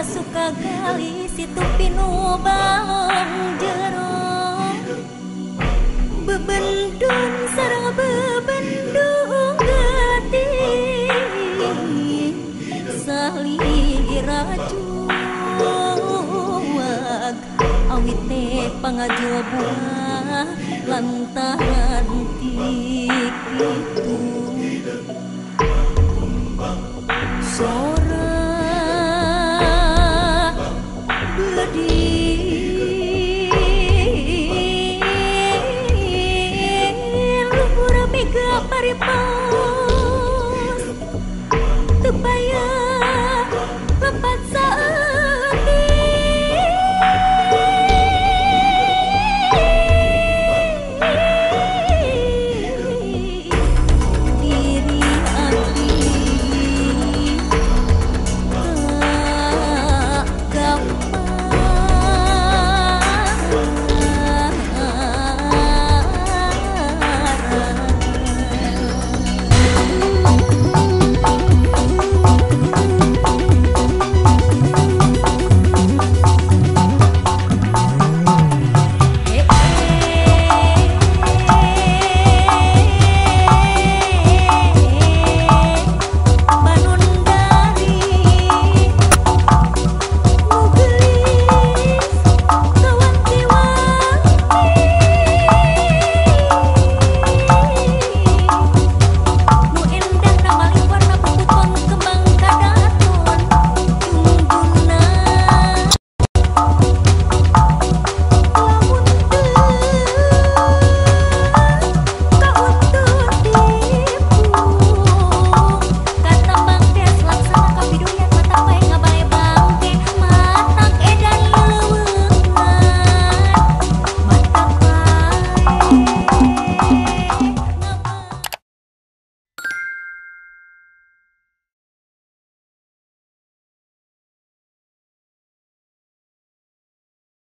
Suka kali situ pinu pinubang jero Bebendung sarang bebendung gati Sahli racuwag Awit te pangajoba lantaran ti